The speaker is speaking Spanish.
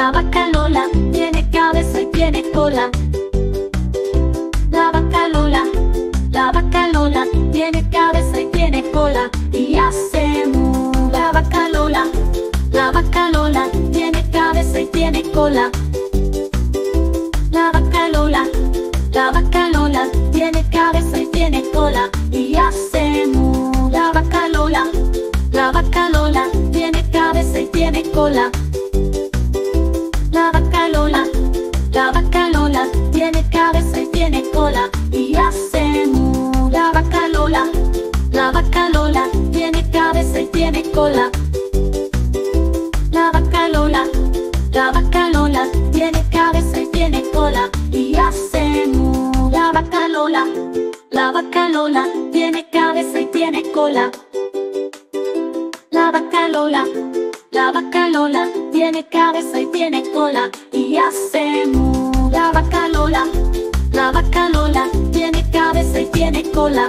La vaca Lola tiene cabeza y tiene cola. La vaca Lola, la vaca Lola tiene cabeza y tiene cola y hace mu. La vaca Lola, la vaca Lola tiene cabeza y tiene cola. La vaca Lola, la vaca Lola tiene cabeza y tiene cola y hace mu. La vaca Lola, la vaca Lola tiene cabeza y tiene cola. La vaca Lola tiene cabeza y tiene cola y hace mu. La vaca Lola, la vaca Lola tiene cabeza y tiene cola. La vaca Lola, la vaca Lola tiene cabeza y tiene cola y hace mu. La vaca Lola, la vaca Lola tiene cabeza y tiene cola.